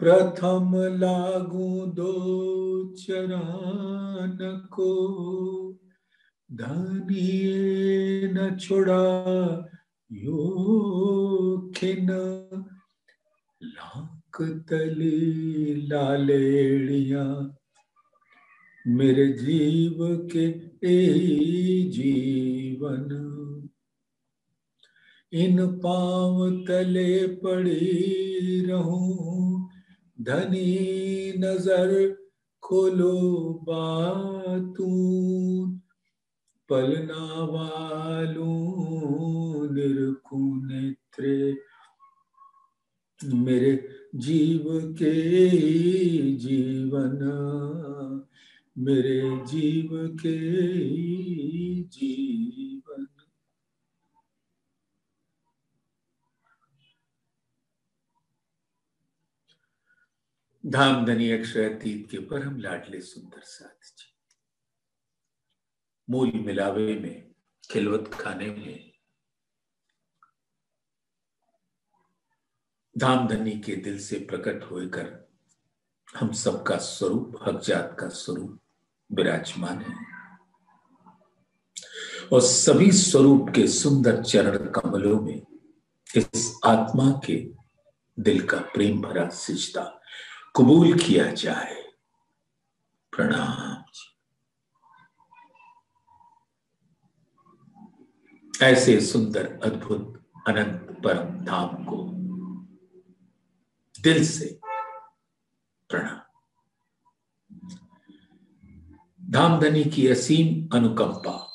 प्रथम लागू दो चरान को धनिए न छोड़ा यो खिन लाख तली लालेड़िया। मेरे जीव के ए जीवन, इन पाव तले पड़ी रहूँ। धनी नज़र खोलो बातू पलना वालू निरखू नेत्रे। मेरे जीव के जीवन, मेरे जीव के जीवन। धामधनी अक्षय अतीत के ऊपर हम लाडले सुंदर साथ जी मूल मिलावे में, खिलवत खाने में। धाम धनी के दिल से प्रकट होकर हम सबका स्वरूप हकजात का स्वरूप विराजमान है। और सभी स्वरूप के सुंदर चरण कमलों में इस आत्मा के दिल का प्रेम भरा सिजदा कबूल किया जाए। प्रणाम ऐसे सुंदर, अद्भुत, अनंत परम धाम को दिल से प्रणाम। धामधनी की असीम अनुकंपा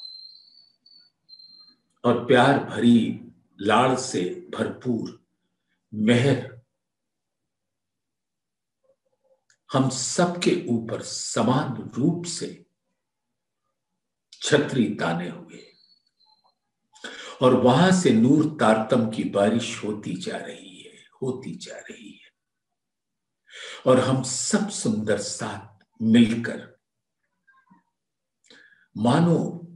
और प्यार भरी लाड़ से भरपूर मेहर हम सबके ऊपर समान रूप से छतरी ताने हुए। और वहाँ से नूर तारतम की बारिश होती जा रही है, होती जा रही है। और हम सब सुंदर साथ मिलकर, मानो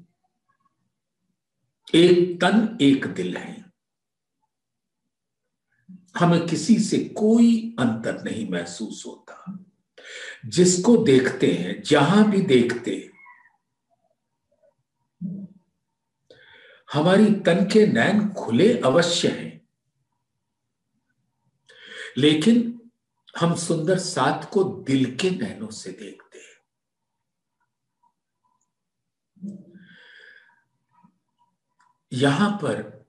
एक तन, एक दिल है। हमें किसी से कोई अंतर नहीं महसूस होता। जिसको देखते हैं, जहाँ भी देखते हमारी तन के नैन खुले अवश्य हैं। लेकिन हम सुंदर साथ को दिल के नैनों से देखते हैं। यहाँ पर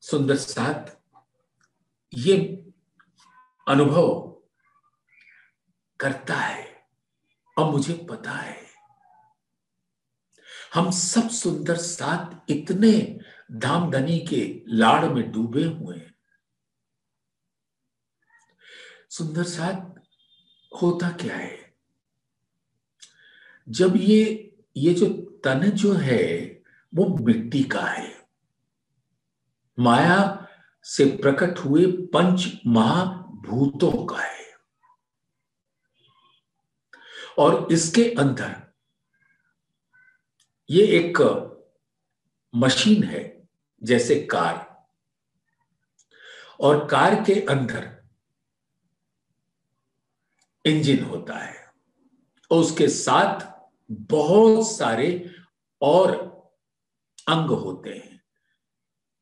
सुंदर साथ, ये अनुभव करता है। और मुझे पता है। हम सब सुंदर साथ इतने धामधनी के लाड़ में डूबे हुए हैं। सुंदर साथ होता क्या है? जब ये ये जो तन जो है, वो मिट्टी का है। माया से प्रकट हुए पंच महाभूतों का है। और इसके अंदर ये एक मशीन है, जैसे कार। और कार के अंदर इंजन होता है और उसके साथ बहुत सारे और अंग होते हैं।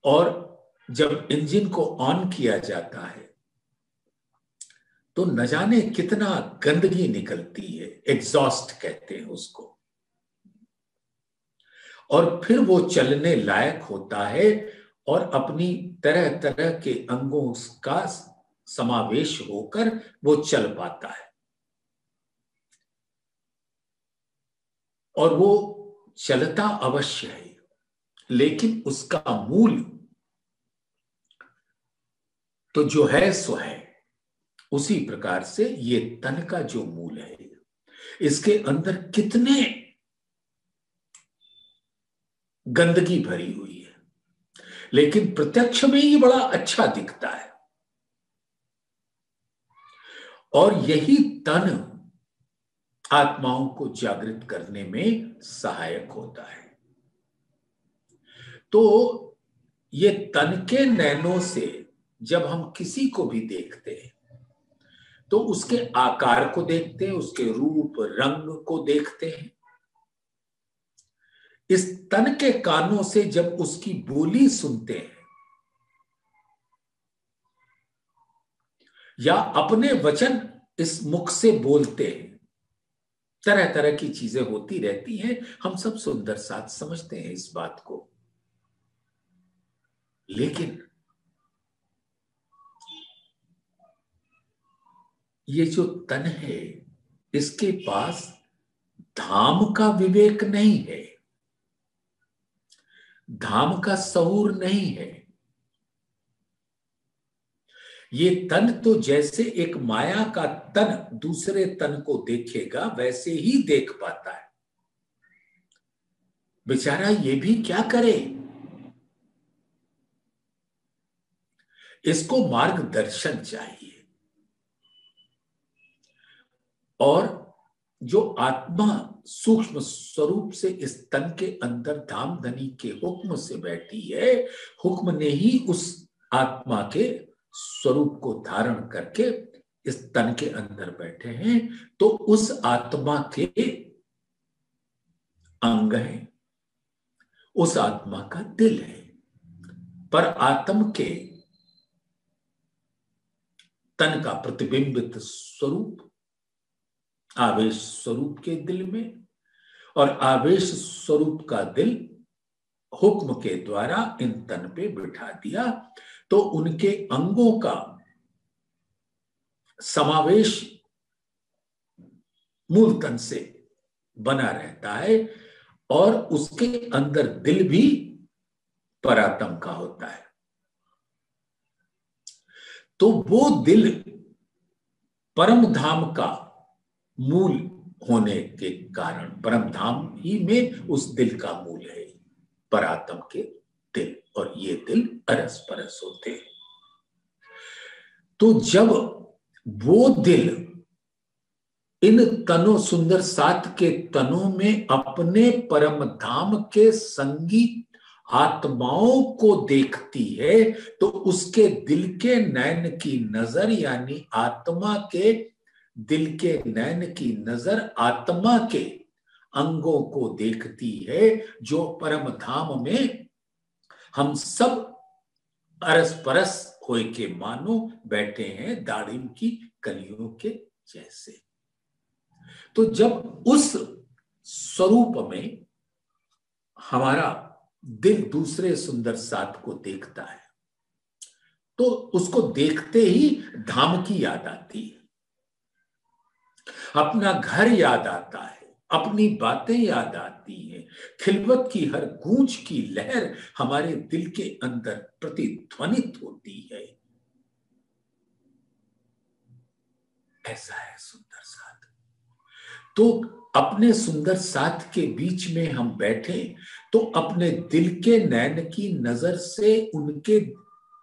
और जब इंजन को ऑन किया जाता है तो न जाने कितना गंदगी निकलती है एग्जॉस्ट कहते हैं उसको। और फिर वो चलने लायक होता है और अपनी तरह तरह के अंगों का समावेश होकर वो चल पाता है। और वो चलता अवश्य है, लेकिन उसका मूल तो जो है, सो है। उसी प्रकार से ये तन का जो मूल है, इसके अंदर कितने गंदगी भरी हुई है। लेकिन प्रत्यक्ष में ही बड़ा अच्छा दिखता है। और यही तन आत्माओं को जागृत करने में सहायक होता है। तो ये तन के नैनों से जब हम किसी को भी देखते हैं तो उसके आकार को देखते हैं, उसके रूप, रंग को देखते हैं। इस तन के कानों से जब उसकी बोली सुनते हैं, या अपने वचन इस मुख से बोलते हैं तरह तरह की चीज़ें होती रहती हैं। हम सब सुंदर साथ समझते हैं इस बात को। लेकिन ये जो तन है, इसके पास धाम का विवेक नहीं है। धाम का सहूर नहीं है। ये तन तो जैसे एक माया का तन दूसरे तन को देखेगा, वैसे ही देख पाता है। बेचारा ये भी क्या करे? इसको मार्गदर्शन चाहिए। और जो आत्मा सूक्ष्म स्वरूप से इस तन के अंदर धाम धनी के हुक्म से बैठी है, हुक्म ने ही उस आत्मा के स्वरूप को धारण करके इस तन के अंदर बैठे हैं। तो उस आत्मा के अंग है, उस आत्मा का दिल है। पर आत्म के तन का प्रतिबिंबित स्वरूप आवेश स्वरूप के दिल में और आवेश स्वरूप का दिल हुक्म के द्वारा इन तन पे बिठा दिया तो उनके अंगों का समावेश मूल तन से बना रहता है और उसके अंदर दिल भी परातम का होता है। तो वो दिल परम धाम का मूल होने के कारण परम धाम ही में उस दिल का मूल है। परातम के दिल और ये दिल अरस परस होते हैं। तो जब वो दिल इन तनों, सुंदर सात के तनों में अपने परम धाम के संगीत आत्माओं को देखती है तो उसके दिल के नयन की नज़र, यानी आत्मा के दिल के नैन की नज़र आत्मा के अंगों को देखती है, जो परम धाम में हम सब अरस परस होए के मानो बैठे हैं दाड़िम की कलियों के जैसे। तो जब उस स्वरूप में हमारा दिल दूसरे सुंदर साथ को देखता है तो उसको देखते ही धाम की याद आती है। अपना घर याद आता है, अपनी बातें याद आती हैं। खिलवत की हर गूंज की लहर हमारे दिल के अंदर प्रतिध्वनित होती है। ऐसा है सुंदर साथ। तो अपने सुंदर साथ के बीच में हम बैठे तो अपने दिल के नैन की नज़र से उनके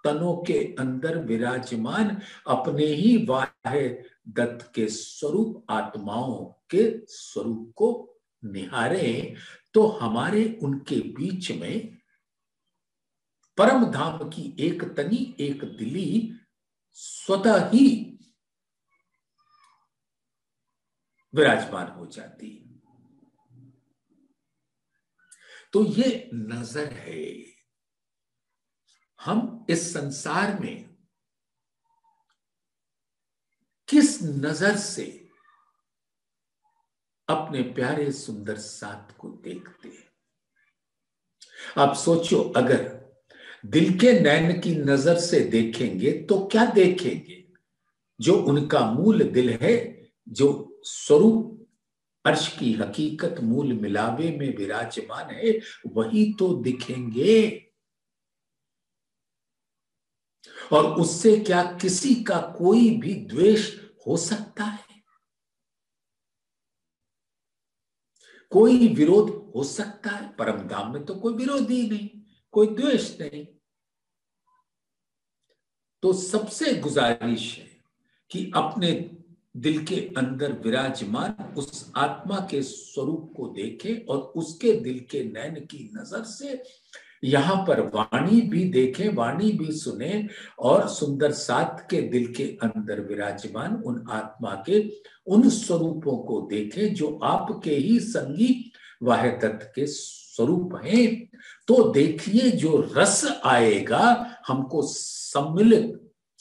तनों के अंदर विराजमान अपने ही वाहे दत्त के स्वरूप आत्माओं के स्वरूप को निहारे तो हमारे उनके बीच में परम धाम की एक तनी एक दिली स्वतः ही विराजमान हो जाती। तो ये नज़र है, हम इस संसार में किस नज़र से अपने प्यारे सुंदर साथ को देखते हैं? आप सोचो अगर दिल के नैन की नज़र से देखेंगे तो क्या देखेंगे? जो उनका मूल दिल है, जो स्वरूप अर्श की हकीकत मूल मिलावे में विराजमान है, वही तो दिखेंगे। और उससे क्या किसी का कोई भी द्वेष हो सकता है? कोई विरोध हो सकता है? परम धाम में तो कोई विरोध ही नहीं, कोई द्वेष नहीं। तो सबसे गुजारिश है कि अपने दिल के अंदर विराजमान उस आत्मा के स्वरूप को देखें और उसके दिल के नैन की नज़र से यहाँ पर वाणी भी देखें, वाणी भी सुने और सुंदर सात के दिल के अंदर विराजमान उन आत्मा के उन स्वरूपों को देखें जो आपके ही संगी वाहदत्त के स्वरूप हैं। तो देखिए जो रस आएगा हमको सम्मिलित,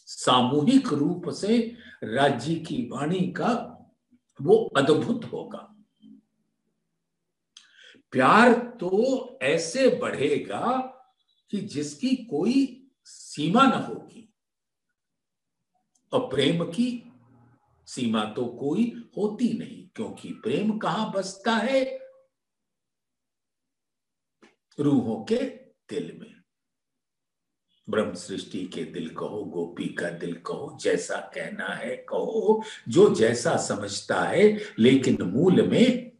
सामूहिक रूप से राज्य की वाणी का वो अद्भुत होगा। प्यार तो ऐसे बढ़ेगा कि जिसकी कोई सीमा न होगी। और प्रेम की सीमा तो कोई होती नहीं, क्योंकि प्रेम कहाँ बसता है? रूहों के दिल में। ब्रह्म सृष्टि के दिल कहो, गोपी का दिल कहो, जैसा कहना है कहो, जो जैसा समझता है, लेकिन मूल में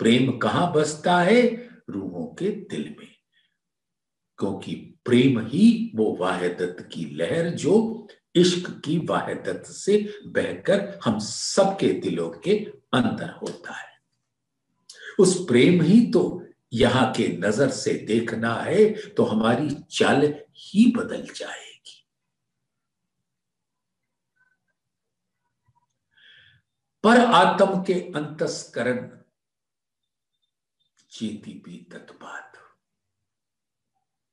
प्रेम कहाँ बसता है? रूहों के दिल में। क्योंकि प्रेम ही वो वाहदत की लहर जो इश्क की वाहदत से बहकर हम सबके दिलों के अंदर होता है। उस प्रेम ही तो यहाँ के नज़र से देखना है तो हमारी चाल ही बदल जाएगी। पर आत्म के अंतस्करण चेती भी तत्पात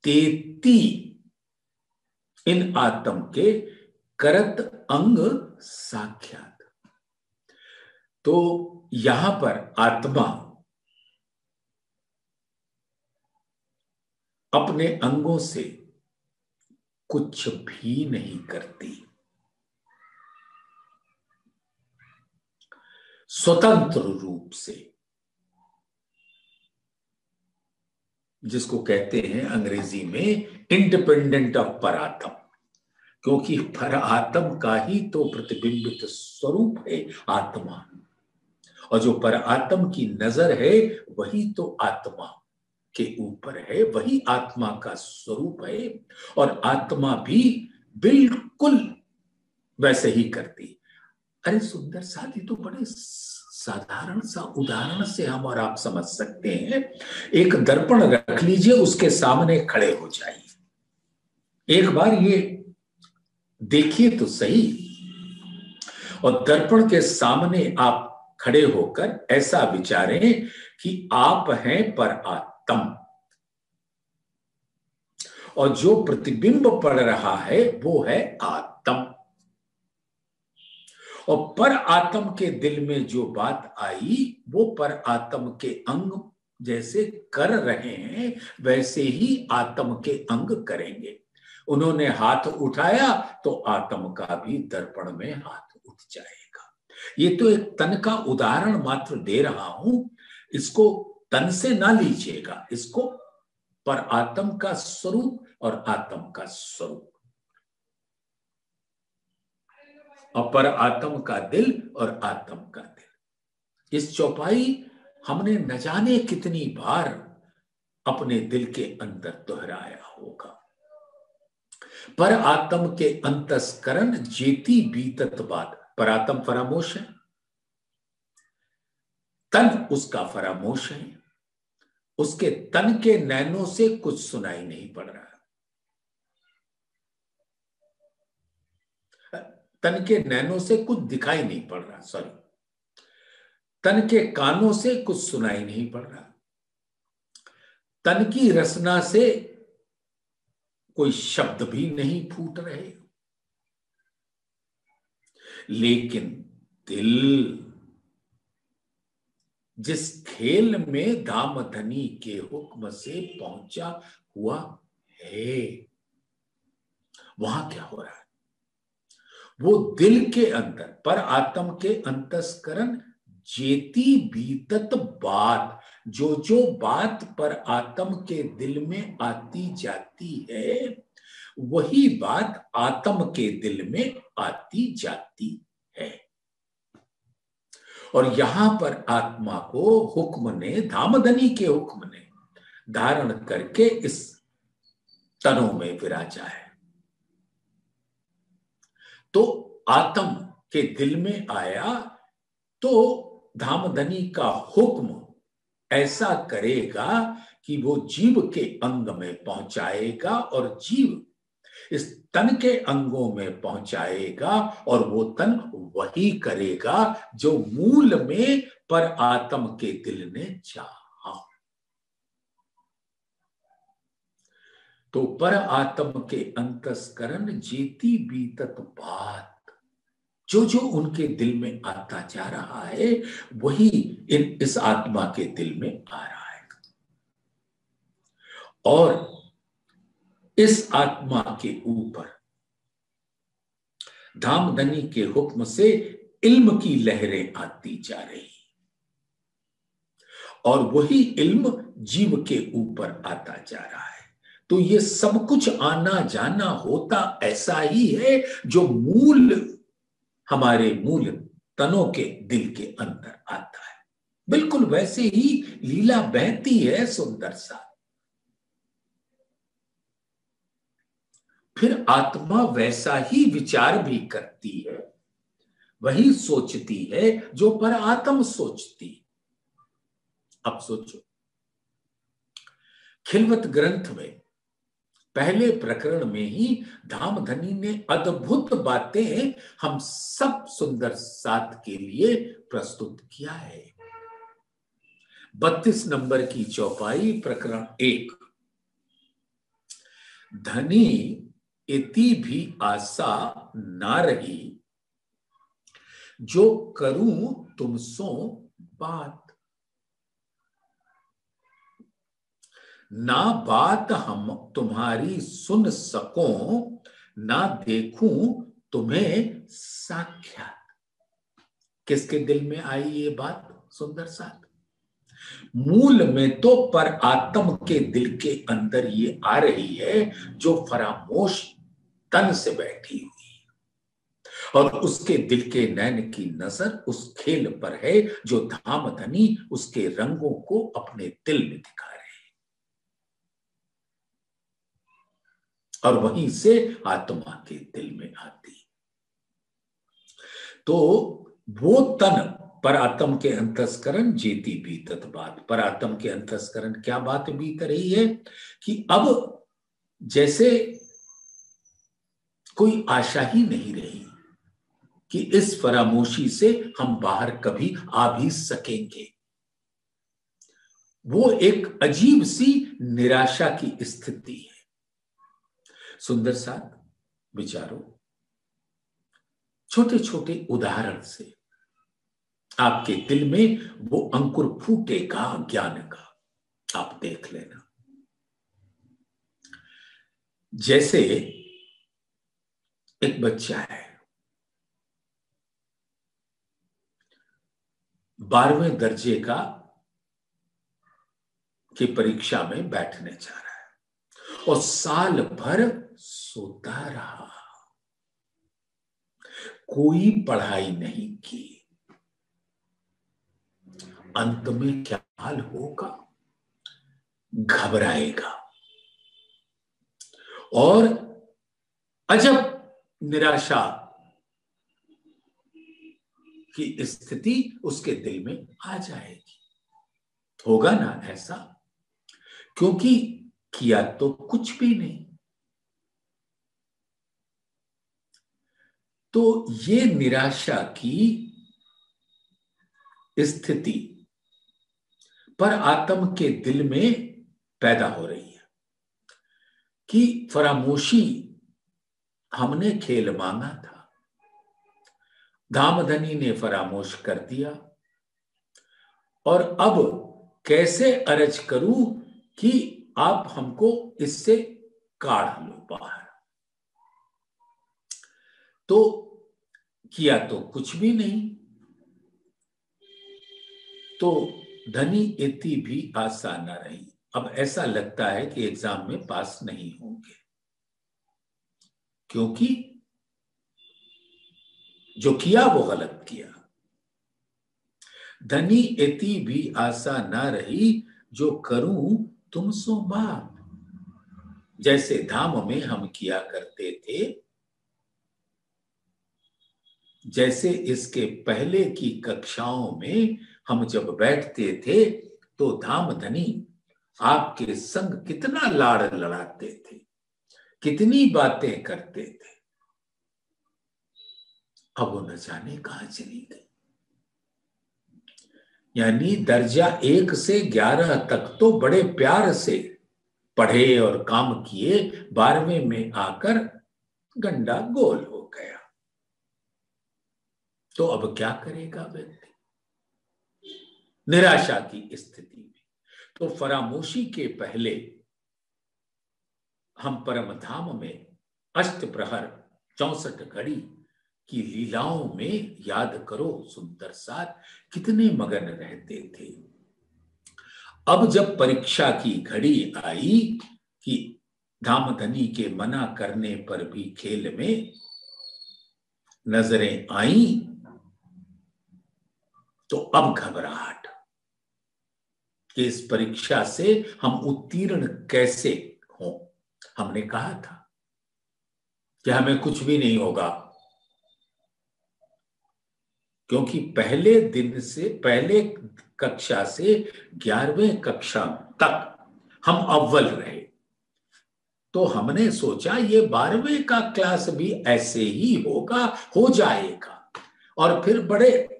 तेती इन आत्म के करत अंग साख्यात। तो यहाँ पर आत्मा अपने अंगों से कुछ भी नहीं करती। स्वतंत्र रूप से जिसको कहते हैं अंग्रेज़ी में इंडिपेंडेंट ऑफ़ परातम। क्योंकि परात्म का ही तो प्रतिबिंबित स्वरूप है आत्मा। और जो पर आत्म की नज़र है, वही तो आत्मा के ऊपर है, वही आत्मा का स्वरूप है। और आत्मा भी बिल्कुल वैसे ही करती। अरे सुंदर साथ तो बड़े साधारण सा उदाहरण से हम और आप समझ सकते हैं। एक दर्पण रख लीजिए, उसके सामने खड़े हो जाइए। एक बार ये देखिए तो सही। और दर्पण के सामने आप खड़े होकर ऐसा विचारें कि आप हैं पर आत्म और जो प्रतिबिंब पड़ रहा है, वो है आत्म। और पर आत्म के दिल में जो बात आई, वो पर आत्म के अंग जैसे कर रहे हैं, वैसे ही आत्म के अंग करेंगे। उन्होंने हाथ उठाया तो आत्म का भी दर्पण में हाथ उठ जाएगा। ये तो एक तन का उदाहरण मात्र दे रहा हूँ। इसको तन से ना लीजिएगा, इसको पर आत्म का स्वरूप और आत्म का स्वरूप। अपर आत्म का दिल और आत्म का दिल। इस चौपाई हमने न जाने कितनी बार अपने दिल के अंदर दोहराया होगा। पर आत्म के अंतस्करण जेती बीतत बात। पर आत्म फरामोश है। तन उसका फरामोश है। उसके तन के नैनों से कुछ सुनाई नहीं पड़ रहा। तन के नैनों से कुछ दिखाई नहीं पड़ रहा सॉरी तन के कानों से कुछ सुनाई नहीं पड़ रहा। तन की रसना से कोई शब्द भी नहीं फूट रहे। लेकिन दिल, जिस खेल में दामधनी के हुक्म से पहुँचा हुआ है, वहाँ क्या हो रहा है? वो दिल के अंदर, पर आत्म के अंतस्करण जेती बीतत बात, जो जो बात पर आत्म के दिल में आती जाती है, वही बात आत्म के दिल में आती जाती है। और यहाँ पर आत्मा को हुक्म ने, धामधनी के हुक्म ने धारण करके इस तनों में विराजा है। तो आत्म के दिल में आया तो धामधनी का हुक्म ऐसा करेगा कि वो जीव के अंग में पहुंचाएगा और जीव इस तन के अंगों में पहुंचाएगा और वो तन वही करेगा जो मूल में पर आत्म के दिल ने चाहा। तो पर आत्म के अंतस्करण जीती बीतत बात। जो जो उनके दिल में आता जा रहा है, वही इन इस आत्मा के दिल में आ रहा है। और इस आत्मा के ऊपर धामधनी के हुक्म से इल्म की लहरें आती जा रही। और वही इल्म जीव के ऊपर आता जा रहा है। तो ये सब कुछ आना जाना होता ऐसा ही है जो मूल हमारे मूल तनों के दिल के अंदर आता है। बिल्कुल वैसे ही लीला बहती है सुंदर सा। फिर आत्मा वैसा ही विचार भी करती है, वही सोचती है जो पर आत्म सोचती। अब सोचो, खिलवत ग्रंथ में पहले प्रकरण में ही धाम धनी ने अद्भुत बातें हम सब सुंदर साथ के लिए प्रस्तुत किया है। बत्तीस नंबर की चौपाई प्रकरण एक। धनी इति भी आशा ना रही। जो करूँ तुमसो बात। ना बात हम तुम्हारी सुन सको, ना देखूँ तुम्हें साक्षात। किसके दिल में आई ये बात, सुंदर साथ? मूल में तो पर आत्म के दिल के अंदर ये आ रही है, जो फरामोश तन से बैठी हुई। और उसके दिल के नैन की नज़र उस खेल पर है, जो धाम धनी उसके रंगों को अपने दिल में दिखा रहे और वहीं से आत्मा के दिल में आती। तो वो तन पर आत्म के अंतस्करण जीती बीतत बात। पर आत्म के अंतस्करण क्या बात बीत रही है? कि अब जैसे कोई आशा ही नहीं रही कि इस फरामोशी से हम बाहर कभी आ भी सकेंगे। वो एक अजीब सी निराशा की स्थिति है। सुंदर साथ, विचारो। छोटे छोटे उदाहरण से, आपके दिल में वो अंकुर फूटेगा ज्ञान का। आप देख लेना। जैसे एक बच्चा है। बारहवें दर्जे का, की परीक्षा में बैठने जा रहा है और साल भर सोता रहा। कोई पढ़ाई नहीं की। अंत में क्या हाल होगा? घबराएगा। और अजब निराशा की स्थिति उसके दिल में आ जाएगी। होगा ना ऐसा? क्योंकि किया तो कुछ भी नहीं। तो ये निराशा की स्थिति पर आत्म के दिल में पैदा हो रही है कि फरामोशी हमने खेल मांगा था। धामधनी ने फरामोश कर दिया। और अब कैसे अरज करूँ कि आप हमको इससे काढ़ लो बाहर। तो किया तो कुछ भी नहीं। तो धनी इति भी आशा न रही। अब ऐसा लगता है कि एग्ज़ाम में पास नहीं होंगे। क्योंकि जो किया, वो गलत किया। धनी इति भी आशा ना रही। जो करूँ तुम सो बात जैसे धाम में हम किया करते थे, जैसे इसके पहले की कक्षाओं में हम जब बैठते थे तो धाम धनी आपके संग कितना लाड़ लड़ाते थे, कितनी बातें करते थे। अब वो न जाने कहा चली गई। यानी दर्जा एक से ग्यारह तक तो बड़े प्यार से पढ़े और काम किए, बारहवें में आकर गंडा गोल हो गया। तो अब क्या करेगा व्यक्ति? निराशा की स्थिति में। तो फरामोशी के पहले हम परम धाम में अष्ट प्रहर चौसठ घड़ी की लीलाओं में याद करो सुंदर साथ कितने मगन रहते थे। अब जब परीक्षा की घड़ी आई कि धामधनी के मना करने पर भी खेल में नज़रें आई तो अब घबराहट। कि इस परीक्षा से हम उत्तीर्ण कैसे हों? हमने कहा था कि हमें कुछ भी नहीं होगा। क्योंकि पहले दिन से, पहले कक्षा से ग्यारहवें कक्षा तक हम अव्वल रहे। तो हमने सोचा ये बारहवें का क्लास भी ऐसे ही होगा, हो जाएगा। और फिर बड़े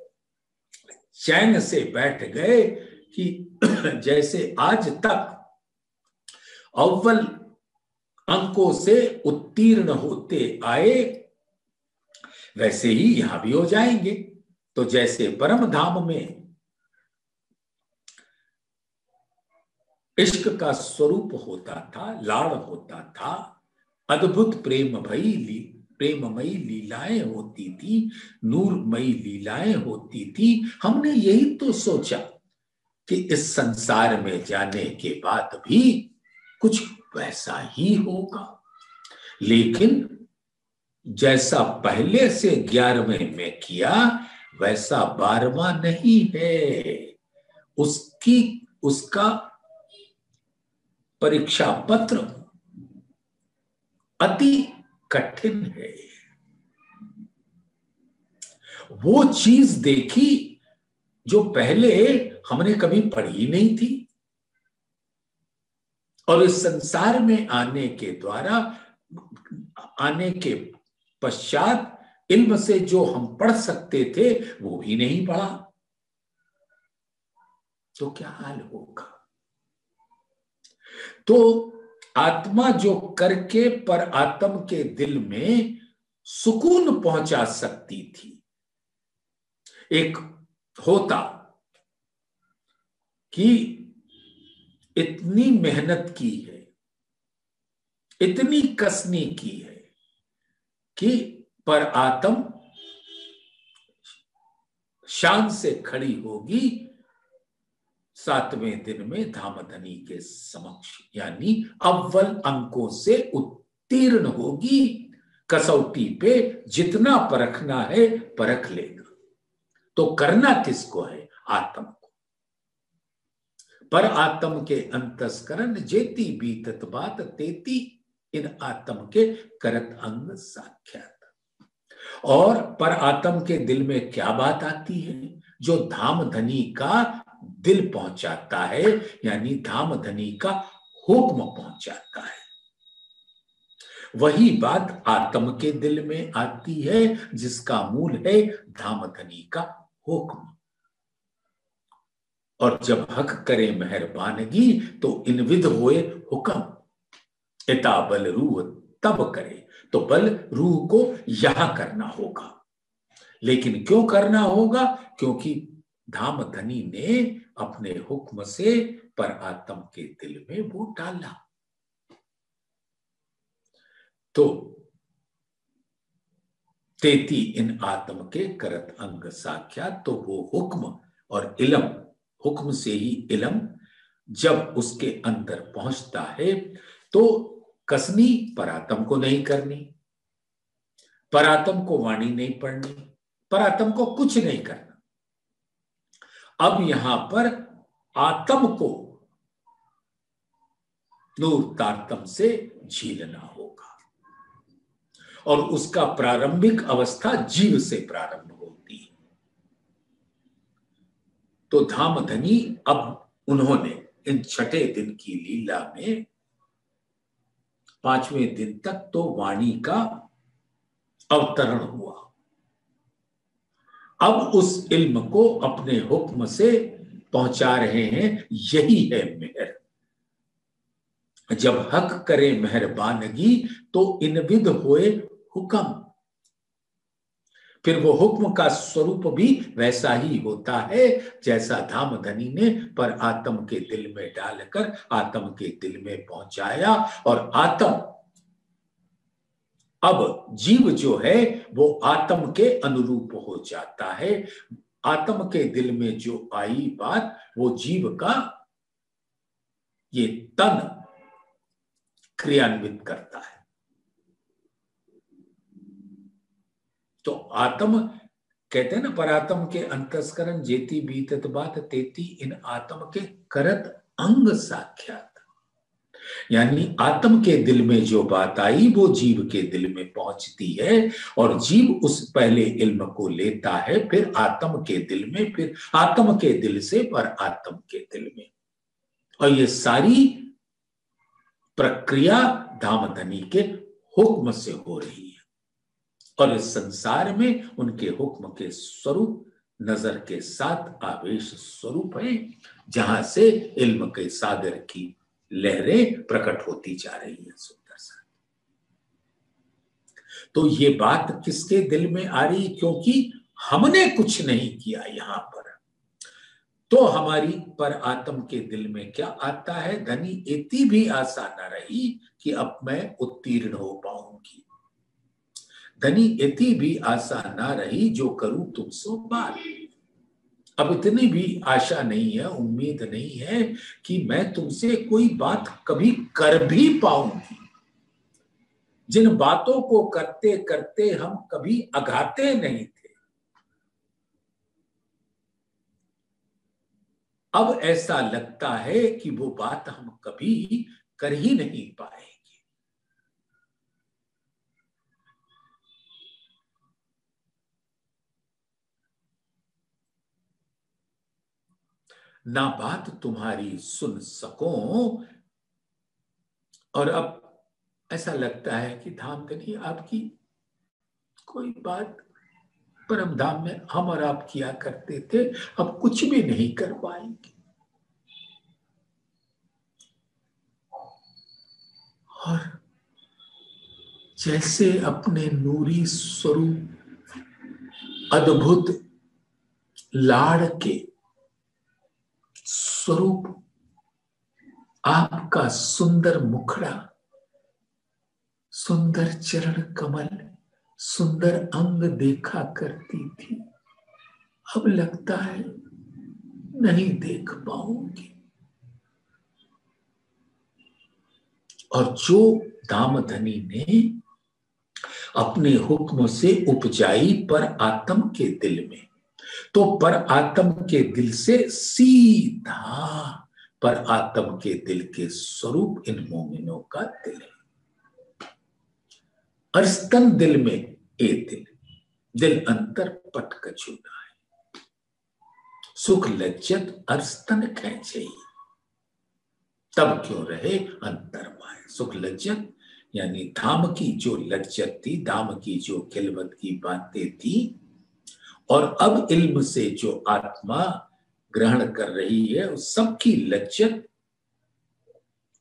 चैन से बैठ गए कि जैसे आज तक अव्वल अंकों से उत्तीर्ण होते आए, वैसे ही यहाँ भी हो जाएँगे। तो जैसे परम धाम में इश्क का स्वरूप होता था, लाड़ होता था, अद्भुत प्रेम भई ली, प्रेममयी लीलाएँ होती थी, नूरमयी लीलाएँ होती थी। हमने यही तो सोचा कि इस संसार में जाने के बाद भी कुछ वैसा ही होगा। लेकिन जैसा पहले से ग्यारहवें में किया वैसा बारवा नहीं है। उसकी, उसका परीक्षा पत्र अति कठिन है। वो चीज़ देखी जो पहले हमने कभी पढ़ी नहीं थी और इस संसार में आने के द्वारा, आने के पश्चात इल्म से जो हम पढ़ सकते थे, वो भी नहीं पढ़ा। तो क्या हाल होगा? तो आत्मा जो करके पर आत्म के दिल में सुकून पहुँचा सकती थी। एक होता कि इतनी मेहनत की है, इतनी कसनी की है कि पर आत्म शान से खड़ी होगी सातवें दिन में धामधनी के समक्ष, यानी अव्वल अंकों से उत्तीर्ण होगी। कसौटी पे जितना परखना है, परख लेगा। तो करना किसको है? आत्म को। पर आत्म के अंतस्करण जेती बीतत बात, तेती इन आत्म के करत अंग साख्यात। और पर आत्म के दिल में क्या बात आती है? जो धाम धनी का दिल पहुंचाता है, यानी धाम धनी का हुक्म पहुंचाता है। वही बात आत्म के दिल में आती है, जिसका मूल है धाम धनी का हुक्म। और जब हक करे मेहरबानगी तो इन विध हुए हुक्म। इता बल रूह तब करे। तो बल रूह को यहाँ करना होगा। लेकिन क्यों करना होगा? क्योंकि धाम धनी ने अपने हुक्म से पर आत्म के दिल में वो डाला। तो तेती इन आत्म के करत अंग साख्या तो वो हुक्म और इलम, हुक्म से ही इलम, जब उसके अंदर पहुँचता है तो कसनी परातम को नहीं करनी, परातम को वाणी नहीं पढ़नी, परातम को कुछ नहीं करना। अब यहाँ पर आत्म को नूर तारतम से झीलना होगा और उसका प्रारंभिक अवस्था जीव से प्रारंभ होती है। तो धाम धनी अब उन्होंने इन छठे दिन की लीला में पाँचवें दिन तक तो वाणी का अवतरण हुआ। अब उस इल्म को अपने हुक्म से पहुँचा रहे हैं, यही है मेहर। जब हक करे मेहरबानगी तो इनविद हुए हुक्म। फिर वो हुक्म का स्वरूप भी वैसा ही होता है, जैसा धाम धनी ने पर आत्म के दिल में डालकर आत्म के दिल में पहुँचाया। और आत्म, अब जीव जो है, वो आत्म के अनुरूप हो जाता है। आत्म के दिल में जो आई बात, वो जीव का ये तन क्रियान्वित करता है तो आत्म कहते हैं ना, परात्म के अंतस्करण जेती बीतत बात, तेती इन आत्म के करत अंग साख्यात यानी आत्म के दिल में जो बात आई, वो जीव के दिल में पहुँचती है और जीव उस पहले इल्म को लेता है, फिर आत्म के दिल में, फिर आत्म के दिल से पर आत्म के दिल में। और ये सारी प्रक्रिया धामधनी के हुक्म से हो रही है। और इस संसार में उनके हुक्म के स्वरूप, नज़र के साथ आवेश स्वरूप है, जहाँ से इल्म के सागर की लहरें प्रकट होती जा रही है, सुंदर सा तो ये बात किसके दिल में आ रही? क्योंकि हमने कुछ नहीं किया यहाँ पर। तो हमारी पर आत्म के दिल में क्या आता है? धनी इतनी भी आशा न रही कि अब मैं उत्तीर्ण हो पाऊँगी। धनी इतनी भी आशा ना रही जो करूँ तुमसे बात। अब इतनी भी आशा नहीं है, उम्मीद नहीं है कि मैं तुमसे कोई बात कभी कर भी पाऊँगी। जिन बातों को करते करते हम कभी अगाते नहीं थे। अब ऐसा लगता है कि वो बात हम कभी कर ही नहीं पाए। ना बात तुम्हारी सुन सको। और अब ऐसा लगता है कि धाम कनी आपकी कोई बात परम धाम में हम और आप किया करते थे, अब कुछ भी नहीं कर पाएँगे। और जैसे अपने नूरी स्वरूप अद्भुत लाड़ के स्वरूप, आपका सुंदर मुखड़ा, सुंदर चरण कमल, सुंदर अंग देखा करती थी। अब लगता है नहीं देख पाऊँगी। और जो दामधनी ने अपने हुक्म से उपजाई पर आत्म के दिल में तो पर आत्म के दिल से सीधा पर आत्म के दिल के स्वरूप इन मोमिनों का दिल है। अस्तन दिल में ए दिल दिल अंतर पट कछूना है। सुख लज्जत अरस्तन खेचे। तब क्यों रहे अंतर माए सुख लज्जत यानी धाम की जो लज्जत थी, धाम की जो खिलवत की बातें थी और अब इल्म से जो आत्मा ग्रहण कर रही है, उस सबकी लज्जत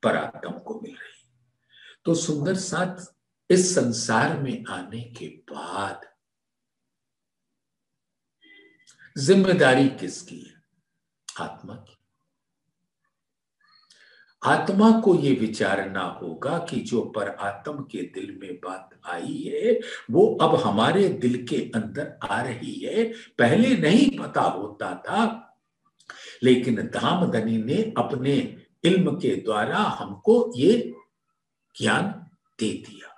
परात्म को मिल रही तो सुंदर साथ, इस संसार में आने के बाद ज़िम्मेदारी किसकी है? आत्मा की। आत्मा को ये विचारना होगा कि जो पर आत्म के दिल में बात आई है, वो अब हमारे दिल के अंदर आ रही है। पहले नहीं पता होता था, लेकिन धामधनी ने अपने इल्म के द्वारा हमको ये ज्ञान दे दिया।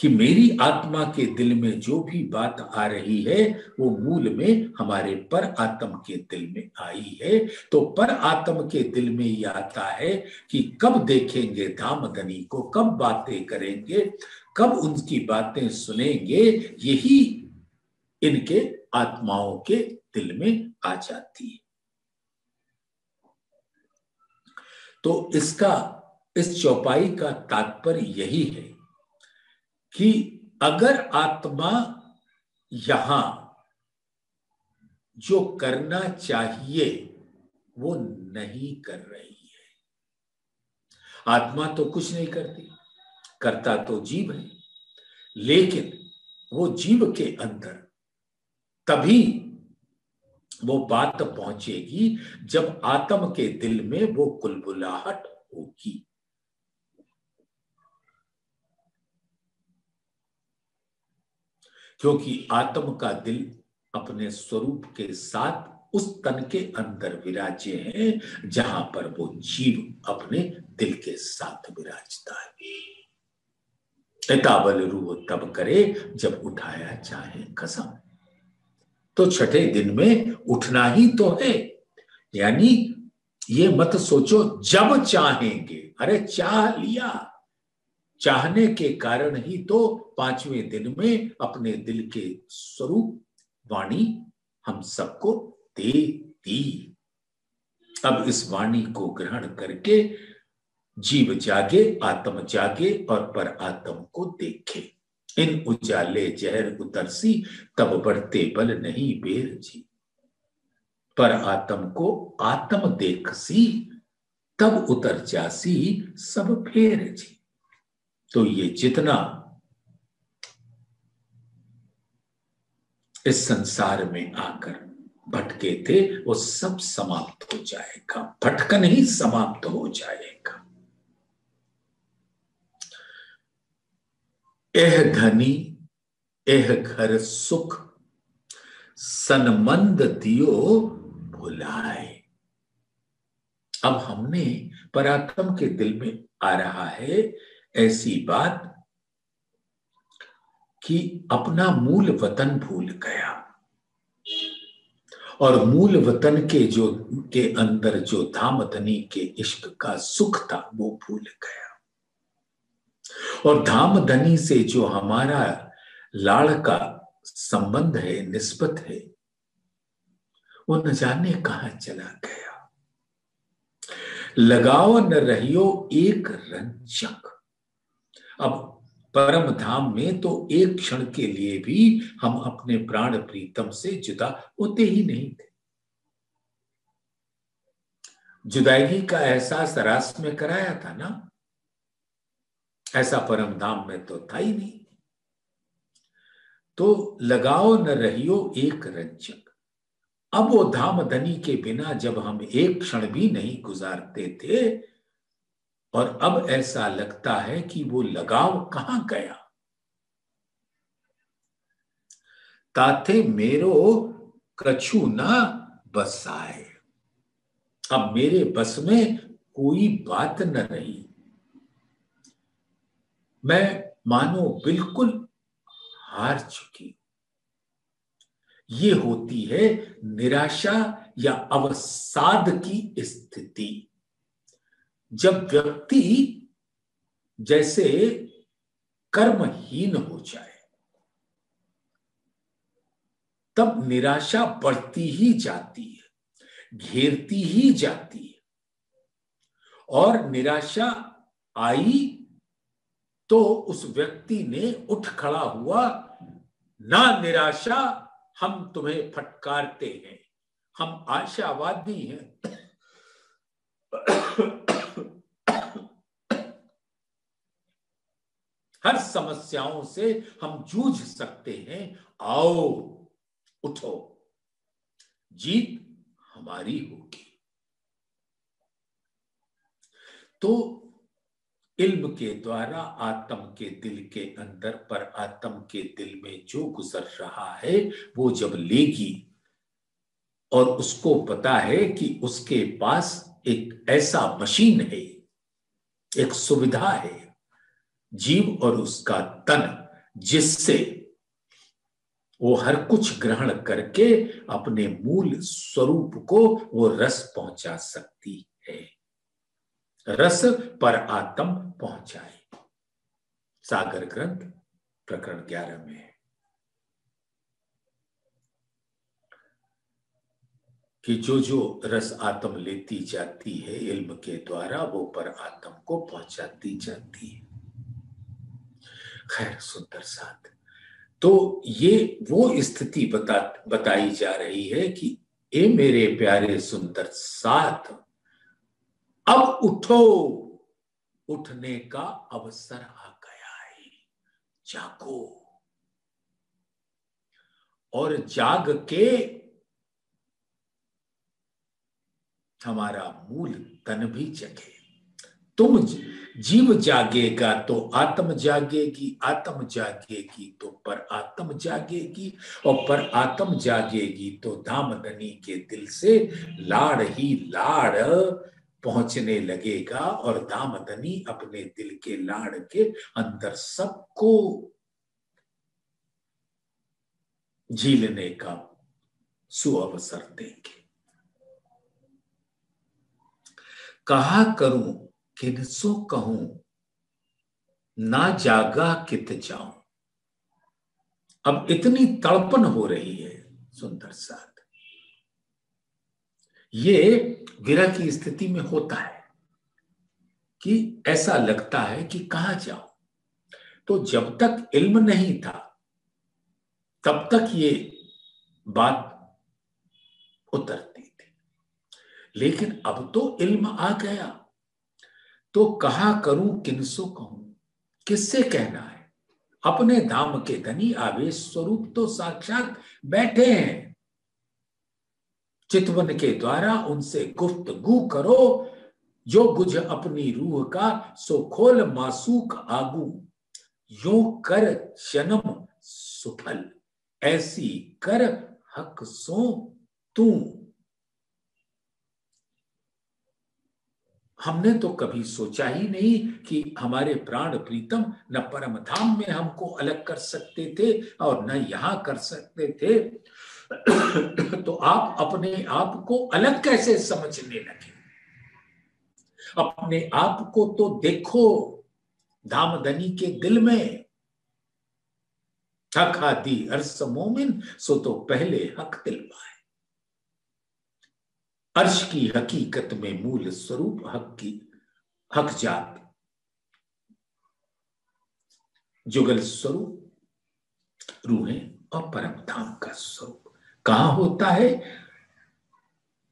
कि मेरी आत्मा के दिल में जो भी बात आ रही है, वो मूल में हमारे पर आत्म के दिल में आई है। तो पर आत्म के दिल में ये आता है कि कब देखेंगे धामधनी को, कब बातें करेंगे, कब उनकी बातें सुनेंगे, यही इनके आत्माओं के दिल में आ जाती है। तो इसका, इस चौपाई का तात्पर्य यही है कि अगर आत्मा यहाँ जो करना चाहिए, वो नहीं कर रही है। आत्मा तो कुछ नहीं करती, करता तो जीव है। लेकिन वो जीव के अंदर तभी वो बात पहुंचेगी जब आत्म के दिल में वो कुलबुलाहट होगी। क्योंकि आत्म का दिल अपने स्वरूप के साथ उस तन के अंदर विराजे हैं, जहाँ पर वो जीव अपने दिल के साथ विराजता है। एतावल रू तब करे जब उठाया चाहे कसम। तो छठे दिन में उठना ही तो है। यानी ये मत सोचो जब चाहेंगे। अरे चाह लिया। चाहने के कारण ही तो पाँचवें दिन में अपने दिल के स्वरूप वाणी हम सबको दे दी। अब इस वाणी को ग्रहण करके जीव जागे, आत्म जागे और पर आत्म को देखे। इन उजाले जहर उतरसी, तब बढ़ते बल नहीं बेर जी। पर आत्म को आत्म देख सी तब उतर जासी सब फेर जी। तो ये जितना इस संसार में आकर भटके थे, वो सब समाप्त हो जाएगा। भटकन ही समाप्त हो जाएगा। एह धनी, एह घर सुख, सनमंद दियो भुलाए। अब हमने पराक्रम के दिल में आ रहा है ऐसी बात कि अपना मूल वतन भूल गया। और मूल वतन के जो, के अंदर जो धामधनी के इश्क का सुख था, वो भूल गया। और धामधनी से जो हमारा लाड़ का संबंध है, निस्बत है, वो न जाने कहा चला गया। लगाओ न रहियो एक रंचक अब परम धाम में तो एक क्षण के लिए भी हम अपने प्राण प्रीतम से जुदा होते ही नहीं थे। जुदाई का एहसास रास में कराया था ना? ऐसा परम धाम में तो था ही नहीं। तो लगाओ न रहियो एक रंजक अब वो धाम धनी के बिना जब हम एक क्षण भी नहीं गुजारते थे और अब ऐसा लगता है कि वो लगाव कहाँ गया? ताथे मेरो कछु ना बसाए। अब मेरे बस में कोई बात न रही। मैं मानो बिल्कुल हार चुकी ये होती है निराशा या अवसाद की स्थिति। जब व्यक्ति जैसे कर्महीन हो जाए, तब निराशा बढ़ती ही जाती है, घेरती ही जाती है। और निराशा आई तो उस व्यक्ति ने उठ खड़ा हुआ, ना निराशा, हम तुम्हें फटकारते हैं, हम आशावादी हैं। हर समस्याओं से हम जूझ सकते हैं। आओ, उठो। जीत हमारी होगी। तो इल्म के द्वारा आत्म के दिल के अंदर पर आत्म के दिल में जो गुजर रहा है, वो जब लेगी और उसको पता है कि उसके पास एक ऐसा मशीन है, एक सुविधा है जीव और उसका तन, जिससे वो हर कुछ ग्रहण करके अपने मूल स्वरूप को वो रस पहुँचा सकती है। रस पर आत्म पहुँचाए। सागर ग्रंथ, प्रकरण ग्यारह में है। कि जो जो रस आत्म लेती जाती है, इल्म के द्वारा वो पर आत्म को पहुंचाती जाती है। खैर सुंदर साथ। तो ये वो स्थिति बता, बताई जा रही है कि ए मेरे प्यारे सुंदर साथ, अब उठो। उठने का अवसर आ गया है। जागो। और जाग के हमारा मूल तन भी जगे। तुम जीव जागेगा तो आत्म जागेगी आत्म जागेगी तो पर आत्म जागेगी और पर आत्म जागेगी तो धामधनी के दिल से लाड़ ही लाड़ पहुँचने लगेगा और दामदनी अपने दिल के लाड़ के अंदर सबको झीलने का सुअवसर देंगे। कहा करूँ किनसो कहूँ, ना जागा कित जाऊँ। अब इतनी तड़पन हो रही है सुंदर साथ। ये विरह की स्थिति में होता है कि ऐसा लगता है कि कहा जाओ तो जब तक इल्म नहीं था, तब तक ये बात उतरती थी। लेकिन अब तो इल्म आ गया। तो कहा करूँ किनसो कहूँ? किससे कहना है? अपने धाम के धनी आवेश स्वरूप तो साक्षात बैठे हैं। चितवन के द्वारा उनसे गुफ्तगु करो, जो बुझ अपनी रूह का, सो खोल मासूक आगू। यो कर जन्म सुफल, ऐसी कर हक सो तू। हमने तो कभी सोचा ही नहीं कि हमारे प्राण प्रीतम न परम धाम में हमको अलग कर सकते थे और न यहाँ कर सकते थे। तो आप अपने आप को अलग कैसे समझने लगे? अपने आप को तो देखो धामधनी के दिल में। हक आदि अर्स मोमिन, सो तो पहले हक दिलवाए। अर्श की हकीकत में मूल स्वरूप हक की, हक जात। जुगल स्वरूप, रूहें और परम धाम का स्वरूप। कहा होता है?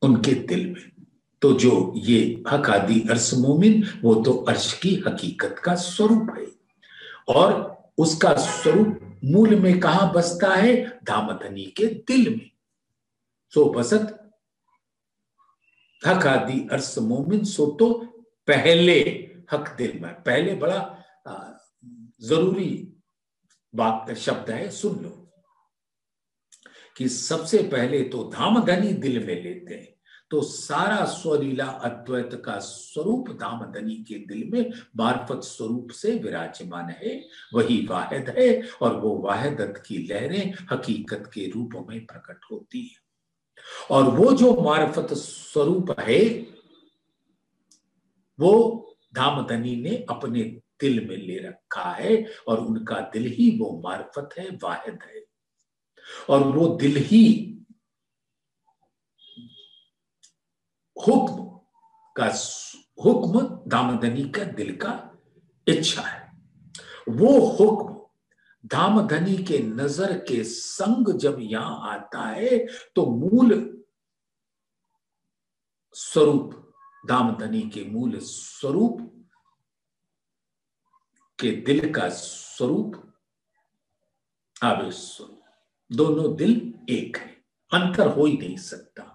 उनके दिल में। तो जो ये हक आदि अर्श मोमिन, वो तो अर्श की हकीकत का स्वरूप है। और उसका स्वरूप मूल में कहा बसता है? धामधनी के दिल में। सो बसत हक आदि अर्श मोमिन, सो तो पहले हक दिल में पहले बड़ा ज़रूरी बात शब्द है, सुन लो। कि सबसे पहले तो धाम धनी दिल में लेते हैं तो सारा स्वलीला अद्वैत का स्वरूप धामधनी के दिल में मार्फत स्वरूप से विराजमान है, वही वाहद है, और वो वाहदत की लहरें हकीकत के रूप में प्रकट होती है। और वो जो मार्फत स्वरूप है, वो धामधनी ने अपने दिल में ले रखा है और उनका दिल ही वो मार्फत है, वाहिद है। और वो दिल ही हुक्म का हुक्म दामदनी का दिल का इच्छा है। वो हुक्म धामधनी के नज़र के संग जब यहाँ आता है तो मूल स्वरूप धाम धनी के मूल स्वरूप के दिल का स्वरूप, आवेश स्वरूप। दोनों दिल एक है। अंतर हो ही नहीं सकता।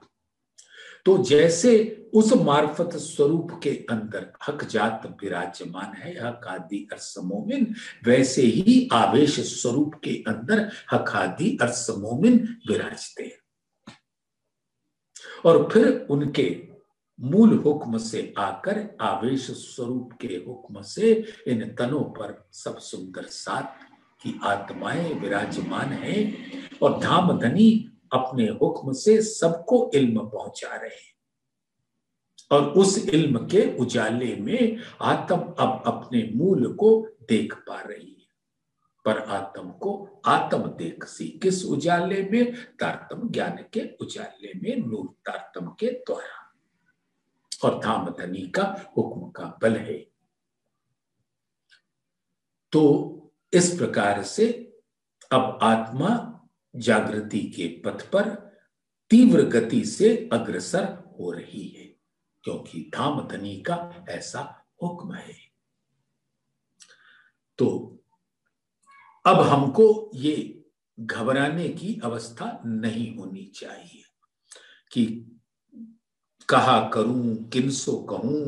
तो जैसे उस मार्फत स्वरूप के अंदर हक जात विराजमान है, हक आदि अर्समोमिन, वैसे ही आवेश स्वरूप के अंदर हक आदि अर्समोमिन विराजते हैं। और फिर उनके मूल हुक्म से आकर आवेश स्वरूप के हुक्म से इन तनों पर सब सुंदर सात की आत्माएँ विराजमान हैं। और धाम धनी अपने हुक्म से सबको इल्म पहुँचा रहे हैं। और उस इल्म के उजाले में आत्म अब अपने मूल को देख पा रही है। पर आत्म को आत्म देख सी किस उजाले में? तारतम ज्ञान के उजाले में, नूर तारतम के द्वारा। और धाम धनी का हुक्म का बल है। तो इस प्रकार से अब आत्मा जागृति के पथ पर तीव्र गति से अग्रसर हो रही है, क्योंकि धाम धनी का ऐसा हुक्म है। तो अब हमको ये घबराने की अवस्था नहीं होनी चाहिए कि कहा करूँ किनसो कहूँ,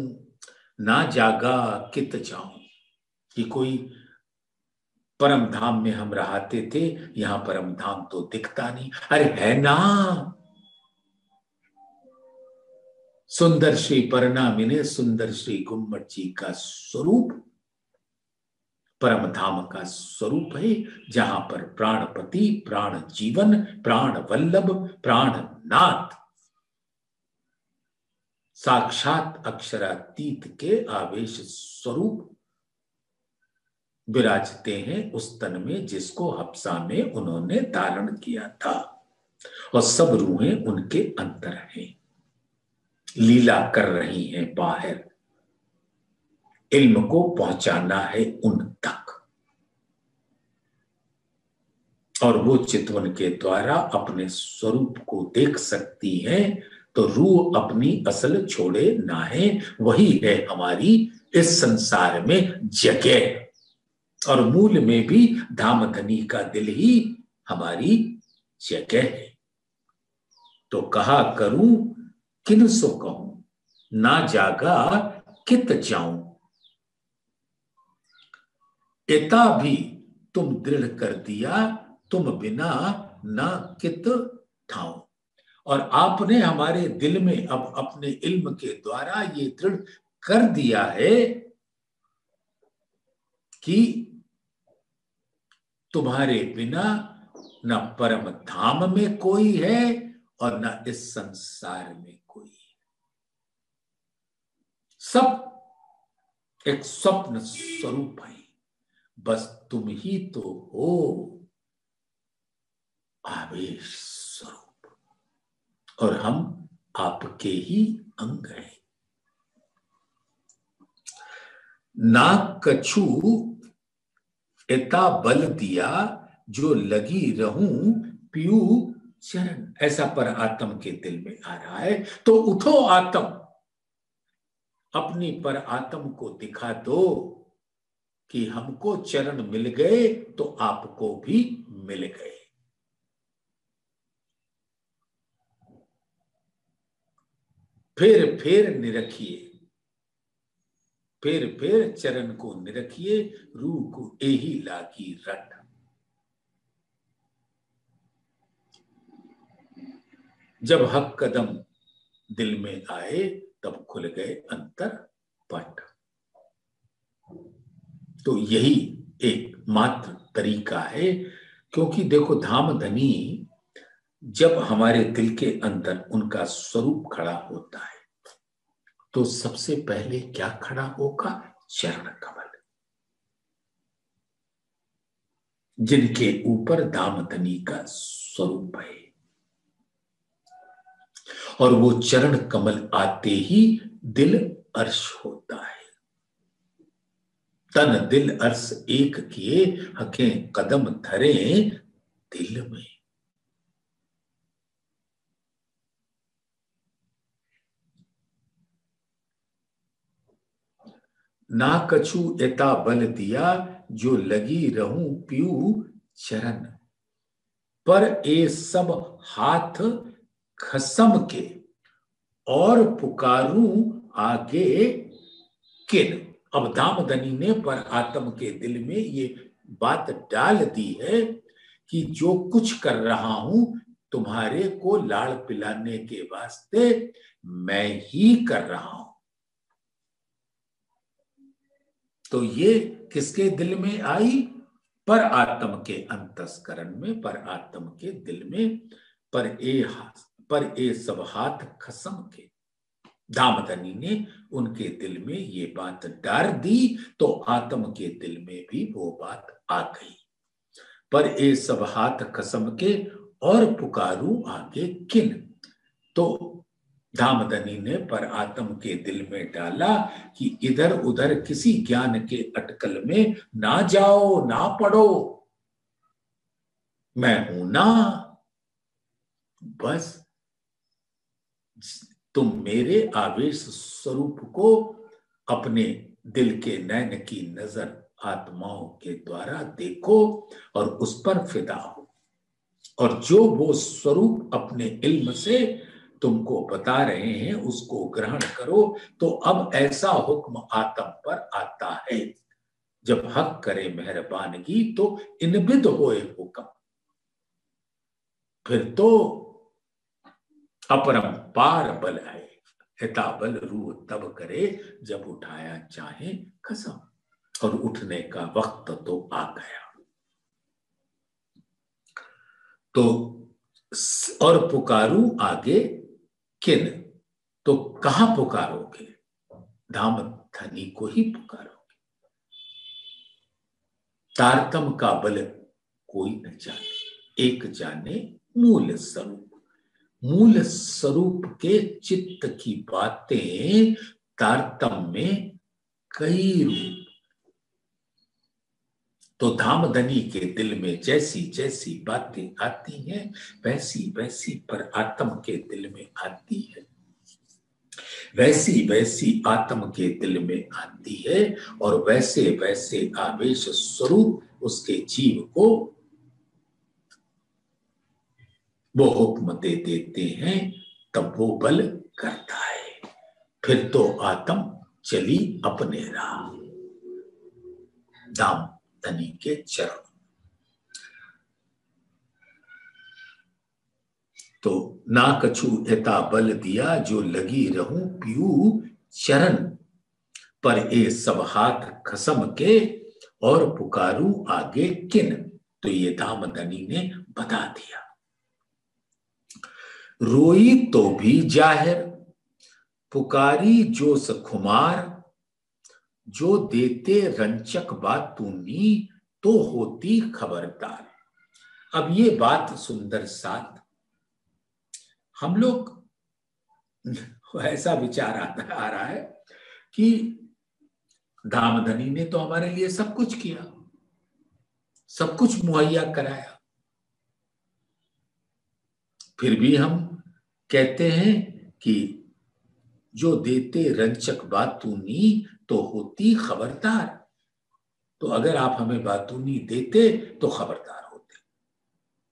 ना जागा कित जाऊँ, कि कोई परम धाम में हम रहते थे, यहाँ परम धाम तो दिखता नहीं। अरे है ना? सुंदर श्री परिणामिने सुंदर श्री गुम्मट जी का स्वरूप। परम धाम का स्वरूप है, जहाँ पर प्राणपति, प्राण जीवन, प्राण वल्लभ, प्राण नाथ। साक्षात अक्षरातीत के आवेश स्वरूप। विराजते हैं उस तन में जिसको हफ्सा में उन्होंने धारण किया था। और सब रूहें उनके अंतर हैं। लीला कर रही हैं बाहर। इल्म को पहुंचाना है उन तक। और वो चितवन के द्वारा अपने स्वरूप को देख सकती है तो रूह अपनी असल छोड़े ना है। वही है हमारी इस संसार में जगह। और मूल में भी धामधनी का दिल ही हमारी जगह है। तो कहा करूँ, किन सो कहूँ? ना जागा, कित जाऊँ? इता भी तुम दृढ़ कर दिया, तुम बिना ना कित ठाऊ। और आपने हमारे दिल में अब अपने इल्म के द्वारा ये दृढ़ कर दिया है कि तुम्हारे बिना न परम धाम में कोई है और न इस संसार में कोई। सब एक स्वप्न स्वरूप है। बस तुम ही तो हो आवेश स्वरूप। और हम आपके ही अंग हैं। ना कछु इता बल दिया, जो लगी रहूँ पीयू चरण ऐसा पर आत्म के दिल में आ रहा है। तो उठो आत्म, अपनी पर आत्म को दिखा दो कि हमको चरण मिल गए तो आपको भी मिल गए। फिर फिर निरखिए। फिर फिर चरण को निरखिए, रूह को यही लागी रट। जब हक कदम दिल में आए, तब खुल गए अंतर पट। तो यही एक मात्र तरीका है, क्योंकि देखो धाम धनी जब हमारे दिल के अंदर उनका स्वरूप खड़ा होता है तो सबसे पहले क्या खड़ा होगा? चरण कमल। जिनके ऊपर दामदनी का स्वरूप है। और वो चरण कमल आते ही दिल अर्श होता है। तन दिल अर्श एक किए, हके कदम धरे दिल में। ना कछु एता बल दिया, जो लगी रहूँ पीऊ चरण। पर ए सब हाथ खसम के, और पुकारू आगे किन। अब दामदनी ने पर आत्म के दिल में ये बात डाल दी है कि जो कुछ कर रहा हूँ तुम्हारे को लाड़ पिलाने के वास्ते मैं ही कर रहा हूँ। तो ये किसके दिल में आई? पर आत्म के अंतस्करण में पर आत्म के दिल में, पर ए पर ए सब हाथ खसम के। दामदनी ने उनके दिल में ये बात डार दी तो आत्म के दिल में भी वो बात आ गई। पर ए सब हाथ खसम के और पुकारू आगे किन? तो धामधनी ने पर आत्म के दिल में डाला कि इधर उधर किसी ज्ञान के अटकल में ना जाओ, ना पढ़ो। मैं हूँ ना, बस तुम मेरे आवेश स्वरूप को अपने दिल के नैन की नज़र आत्माओं के द्वारा देखो और उस पर फिदा हो। और जो वो स्वरूप अपने इल्म से तुमको बता रहे हैं, उसको ग्रहण करो तो अब ऐसा हुक्म आत्म पर आता है। जब हक करे मेहरबानगी तो इनबिद होए हुक्म। फिर तो अपरम पार बल है। हिताबल रू तब करे, जब उठाया चाहे कसम। और उठने का वक्त तो आ गया। तो और पुकारू आगे किन? तो कहा पुकारोगे? धाम धनी को ही पुकारोगे। तारतम का बल कोई न जाने, एक जाने मूल स्वरूप। मूल स्वरूप के चित्त की बातें तारतम में कई रूप तो धामधनी के दिल में जैसी जैसी बातें आती हैं, वैसी वैसी पर आत्म के दिल में आती है। वैसी वैसी आत्म के दिल में आती है और वैसे वैसे आवेश स्वरूप उसके जीव को वो हुक्म दे देते हैं, तब वो बल करता है। फिर तो आत्म चली अपने राह। दाम धनी के चरण। तो ना कछु एता बल दिया, जो लगी रहूँ पीऊ चरण। पर ए सब हाथ खसम के और पुकारू आगे किन। तो ये धाम धनी ने बता दिया। रोई तो भी ज़ाहिर, पुकारी जो सखुमार जो देते रंचक बात तूनी तो होती खबरदार। अब ये बात सुंदर साथ। हम लोग, ऐसा विचार आता आ रहा है कि धामधनी ने तो हमारे लिए सब कुछ किया, सब कुछ मुहैया कराया। फिर भी हम कहते हैं कि जो देते रंचक बात तूनी तो होती खबरदार। तो अगर आप हमें बातूनी देते तो खबरदार होते।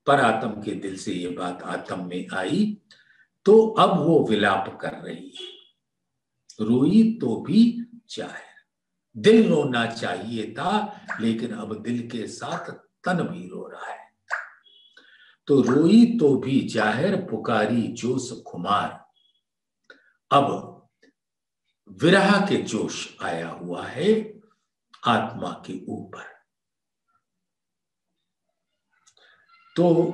पर आत्म के दिल से ये बात आत्म में आई तो अब वो विलाप कर रही है। रोई तो भी चाहे दिल रोना चाहिए था, लेकिन अब दिल के साथ तन भी रो रहा है। तो रोई तो भी ज़ाहिर, पुकारी जोश खुमार। अब विरह के जोश आया हुआ है आत्मा के ऊपर। तो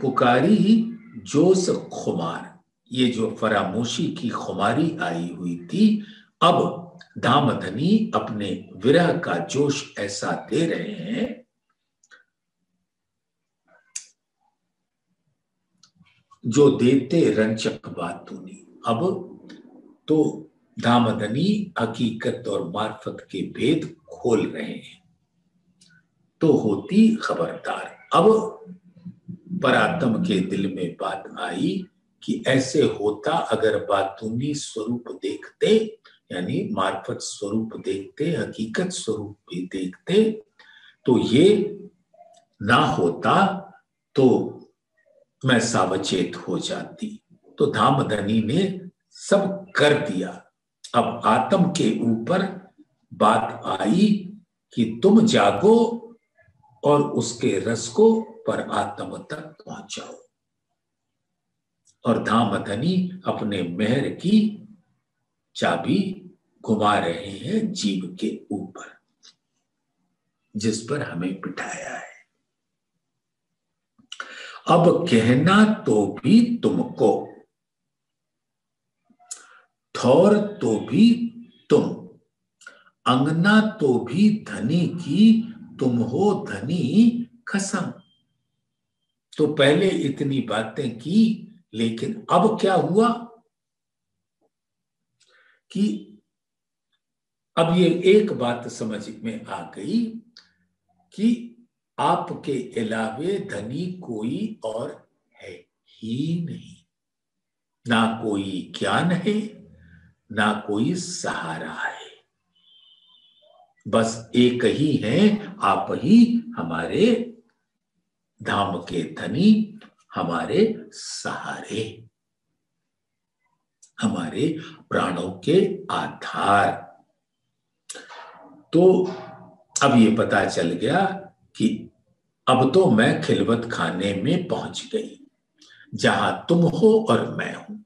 पुकारी ही जोश खुमार, ये जो फरामोशी की खुमारी आई हुई थी, अब धामधनी अपने विरह का जोश ऐसा दे रहे हैं। जो देते रंचक बातूनी, अब तो दामदनी हकीकत और मार्फत के भेद खोल रहे हैं। तो होती खबरदार। अब परातम के दिल में बात आई कि ऐसे होता अगर बातूनी स्वरूप देखते, यानी मार्फत स्वरूप देखते, हकीकत स्वरूप भी देखते तो ये ना होता तो मैं सावचेत हो जाती। तो धामधनी ने सब कर दिया। अब आत्म के ऊपर बात आई कि तुम जागो और उसके रस को पर आत्म तक पहुंचाओ। और धामधनी अपने मेहर की चाबी घुमा रहे हैं जीव के ऊपर, जिस पर हमें बिठाया है। अब कहना तो भी तुमको ठौर तो भी तुम, अंगना तो भी धनी की, तुम हो धनी खसम तो पहले इतनी बातें की, लेकिन अब क्या हुआ? कि अब ये एक बात समझ में आ गई कि आपके अलावे धनी कोई और है ही नहीं। ना कोई ज्ञान है ना कोई सहारा है। बस एक ही है, आप ही हमारे धाम के धनी, हमारे सहारे, हमारे प्राणों के आधार। तो अब ये पता चल गया कि अब तो मैं खिलवत खाने में पहुँच गई, जहाँ तुम हो और मैं हूँ।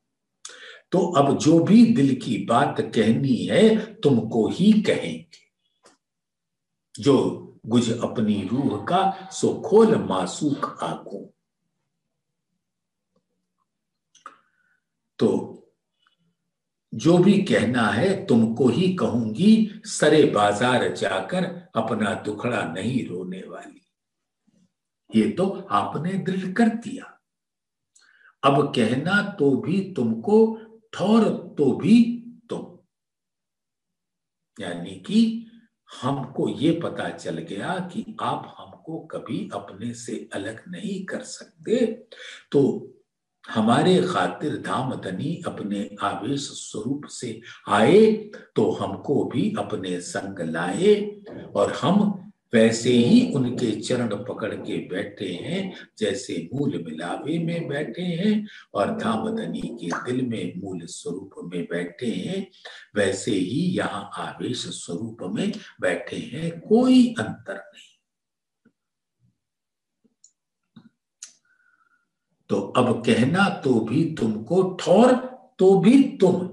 तो अब जो भी दिल की बात कहनी है, तुमको ही कहेंगे। जो गुज अपनी रूह का, सो खोल मासूक आँखों। तो जो भी कहना है, तुमको ही कहूँगी, सरे बाज़ार जाकर अपना दुखड़ा नहीं रोने वाली। ये तो आपने दृढ़ कर दिया। अब कहना तो भी तुमको ठौर तो भी तुम। यानी कि हमको ये पता चल गया कि आप हमको कभी अपने से अलग नहीं कर सकते। तो हमारे खातिर धाम धनी अपने आवेश स्वरूप से आए तो हमको भी अपने संग लाए और हम वैसे ही उनके चरण पकड़ के बैठे हैं, जैसे मूल मिलावे में बैठे हैं और धामधनी के दिल में मूल स्वरूप में बैठे हैं, वैसे ही यहाँ आवेश स्वरूप में बैठे हैं, कोई अंतर नहीं। तो अब कहना तो भी तुमको ठौर तो भी तुम।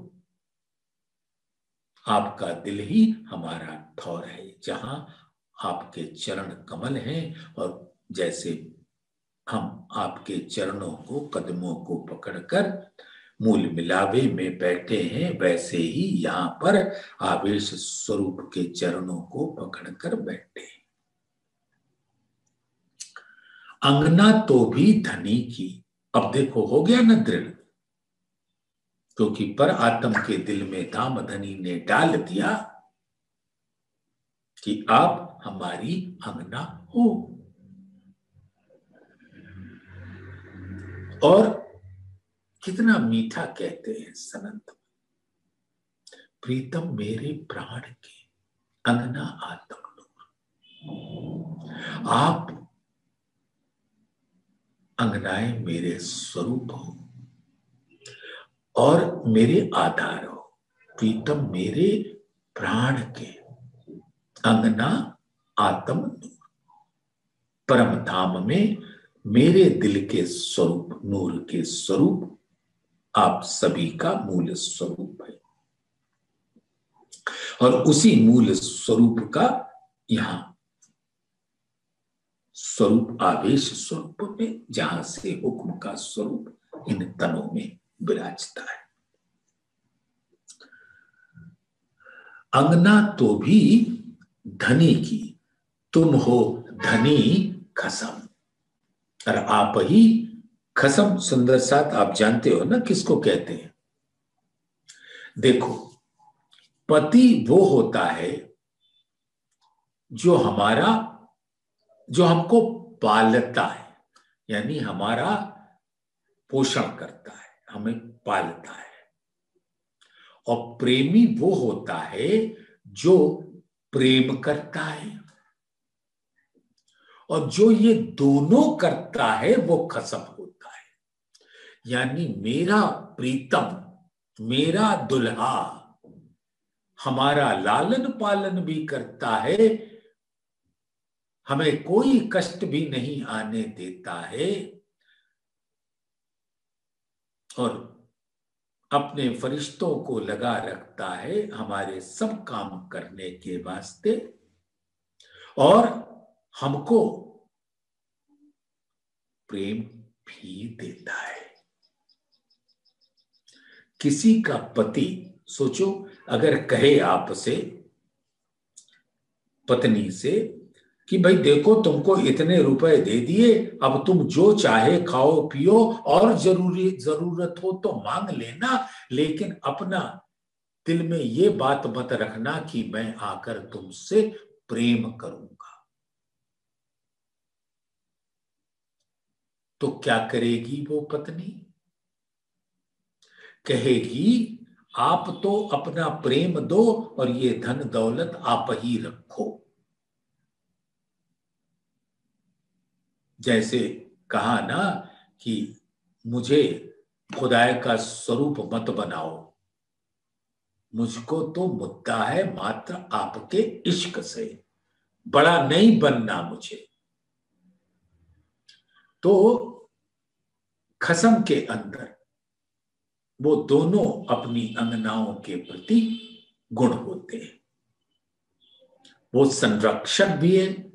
आपका दिल ही हमारा ठौर है, जहाँ आपके चरण कमल हैं और जैसे हम आपके चरणों को, कदमों को पकड़कर मूल मिलावे में बैठे हैं, वैसे ही यहाँ पर आवेश स्वरूप के चरणों को पकड़कर बैठे अंगना तो भी धनी की। अब देखो, हो गया ना दृढ़? क्योंकि पर आत्म के दिल में धाम धनी ने डाल दिया कि आप हमारी अंगना हो। और कितना मीठा कहते हैं सनंत। प्रीतम मेरे प्राण के अंगना आत्म आप अंगनाए मेरे स्वरूप हो और मेरे आधार हो। प्रीतम मेरे प्राण के अंगना आत्म परम धाम में मेरे दिल के स्वरूप, नूर के स्वरूप, आप सभी का मूल स्वरूप है। और उसी मूल स्वरूप का यहाँ स्वरूप, आवेश स्वरूप में, जहाँ से हुक्म का स्वरूप इन तनों में विराजता है। अंगना तो भी धनी की तुम हो धनी खसम। और आप ही खसम सुंदर साथ आप जानते हो ना किसको कहते हैं? देखो, पति वो होता है जो हमारा, जो हमको पालता है, यानी हमारा पोषण करता है, हमें पालता है। और प्रेमी वो होता है जो प्रेम करता है। और जो ये दोनों करता है, वो खसम होता है। यानी मेरा प्रीतम, मेरा दुल्हा हमारा लालन पालन भी करता है, हमें कोई कष्ट भी नहीं आने देता है, और अपने फरिश्तों को लगा रखता है हमारे सब काम करने के वास्ते, और हमको प्रेम भी देता है। किसी का पति, सोचो, अगर कहे आपसे, पत्नी से, कि भाई देखो तुमको इतने रुपए दे दिए, अब तुम जो चाहे खाओ, पियो, और ज़रूरी, ज़रूरत हो तो मांग लेना, लेकिन अपना दिल में ये बात मत रखना कि मैं आकर तुमसे प्रेम करूँगा तो क्या करेगी वो पत्नी? कहेगी, आप तो अपना प्रेम दो और ये धन दौलत आप ही रखो। जैसे कहा ना कि मुझे खुदाए का स्वरूप मत बनाओ, मुझको तो मुद्दा है मात्र आपके इश्क से, बड़ा नहीं बनना मुझे। तो खसम के अंदर वो दोनों अपनी अंगनाओं के प्रति गुण होते हैं। वो संरक्षक भी है,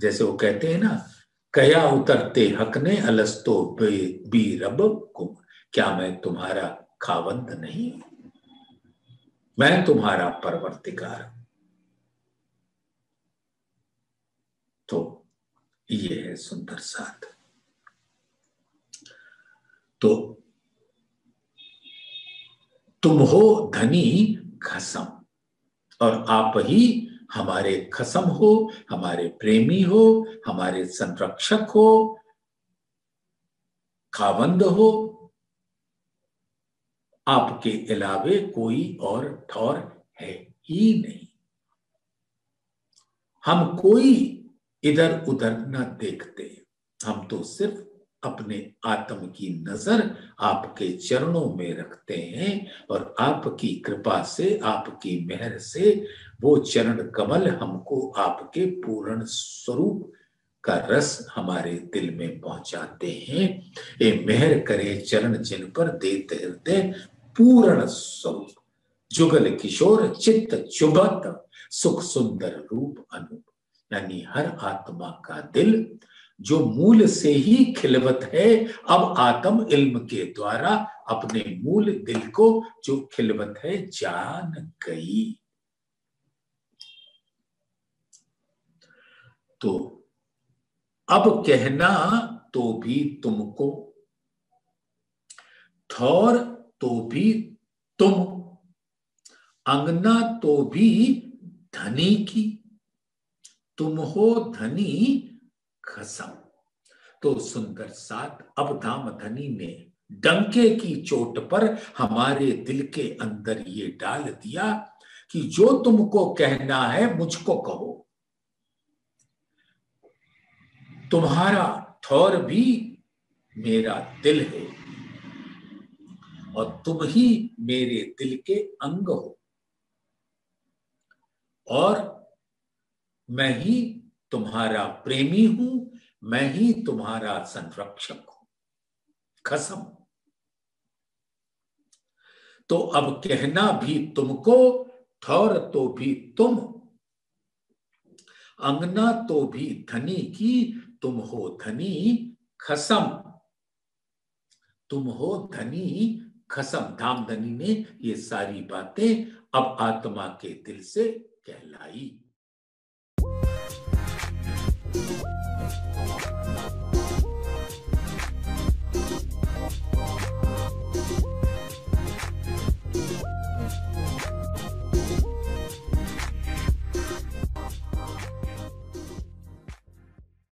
जैसे वो कहते हैं ना, कया उतरते हक ने अलस्तो बी रब कुम, क्या मैं तुम्हारा खावंद नहीं? मैं तुम्हारा परवर्तिकार तो ये है सुंदर साथ। तो तुम हो धनी खसम, और आप ही हमारे खसम हो, हमारे प्रेमी हो, हमारे संरक्षक हो, खावंद हो। आपके अलावे कोई और ठौर है ही नहीं। हम कोई इधर उधर न देखते। हम तो सिर्फ़ अपने आत्म की नज़र आपके चरणों में रखते हैं और आपकी कृपा से, आपकी मेहर से वो चरण कमल हमको आपके पूर्ण स्वरूप का रस हमारे दिल में पहुंचाते हैं। ये मेहर करे चरण जिन पर देते हृदय पूर्ण स्वरूप। जुगल किशोर चित्त चुभत, सुख सुंदर रूप अनु यानी हर आत्मा का दिल जो मूल से ही खिलवत है, अब आत्म इल्म के द्वारा अपने मूल दिल को जो खिलवत है, जान गई। तो अब कहना तो भी तुमको, थौर तो भी तुम, अंगना तो भी धनी की, तुम हो धनी खसम। तो सुंदर साथ अब धाम धनी ने डंके की चोट पर हमारे दिल के अंदर ये डाल दिया कि जो तुमको कहना है मुझको कहो। तुम्हारा ठौर भी मेरा दिल है और तुम ही मेरे दिल के अंग हो। और मैं ही तुम्हारा प्रेमी हूँ, मैं ही तुम्हारा संरक्षक हूँ। खसम। तो अब कहना भी तुमको, ठौर तो भी तुम, अंगना तो भी धनी की, तुम हो धनी, खसम। तुम हो धनी, खसम। धाम धनी ने ये सारी बातें अब आत्मा के दिल से कहलाई।